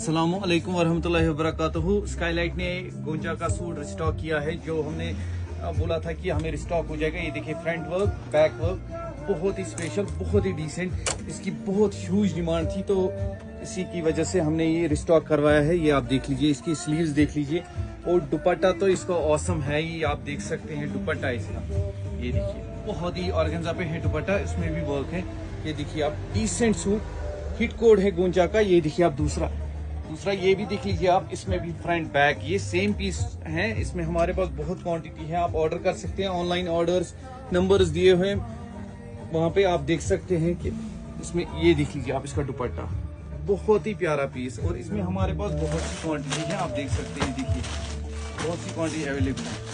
असलम वरहमल वबरक स्काईलाइट ने गोंजा का सूट रिस्टॉक किया है, जो हमने बोला था कि हमें रिस्टॉक हो जाएगा। ये देखिए फ्रंट वर्क बैक वर्क बहुत ही स्पेशल बहुत ही डिसेंट इसकी बहुत ह्यूज डिमांड थी तो इसी की वजह से हमने ये रिस्टॉक करवाया है। ये आप देख लीजिए, इसकी स्लीव्स देख लीजिए। और दुपट्टा तो इसका औसम है ही, आप देख सकते हैं दुपट्टा इसका। ये देखिए, बहुत ही ऑर्गेन्जा पे है दुपट्टा, इसमें भी वर्क है। ये देखिए, आप डिसेंट सूट हिट कोड है गोंजा का, ये देखिए आप दूसरा। दूसरा ये भी देख लीजिए आप इसमें भी फ्रंट बैक ये सेम पीस है। इसमें हमारे पास बहुत क्वांटिटी है। आप ऑर्डर कर सकते हैं। ऑनलाइन ऑर्डर्स नंबर्स दिए हुए वहाँ पे आप देख सकते हैं कि इसमें ये देख लीजिए आप इसका दुपट्टा। बहुत ही प्यारा पीस और इसमें हमारे पास बहुत सी क्वांटिटी है। आप देख सकते हैं, देखिए। बहुत सी क्वांटिटी अवेलेबल है।